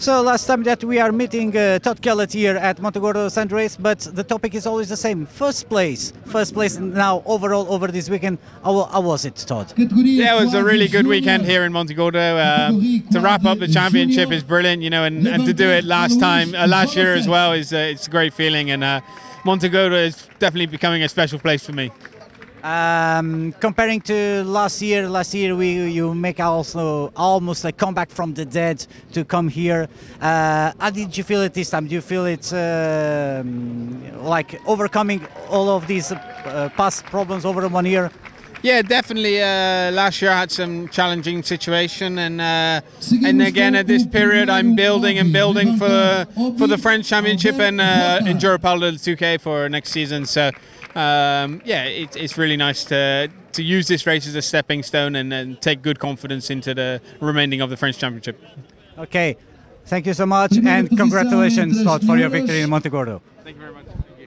So last time that we are meeting uh, Todd Kellett here at Monte Gordo Sand Race, but the topic is always the same. First place, first place now overall over this weekend. How, how was it, Todd? Yeah, it was a really good weekend here in Monte Gordo. Um, to wrap up the championship is brilliant, you know, and, and to do it last time, uh, last year as well, is uh, it's a great feeling. And uh, Monte Gordo is definitely becoming a special place for me. Um, comparing to last year, last year we you make also almost a comeback from the dead to come here. Uh, how did you feel it this time? Do you feel it um like overcoming all of these uh, past problems over one year? Yeah, definitely. Uh, last year I had some challenging situation, and uh, and again at this period I'm building and building for for the French Championship and uh, Enduropale 2K for next season. So um, yeah, it, it's really nice to to use this race as a stepping stone and, and take good confidence into the remaining of the French Championship. Okay, thank you so much and congratulations, Todd, for your victory in Monte Gordo. Thank you very much.